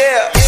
Yeah.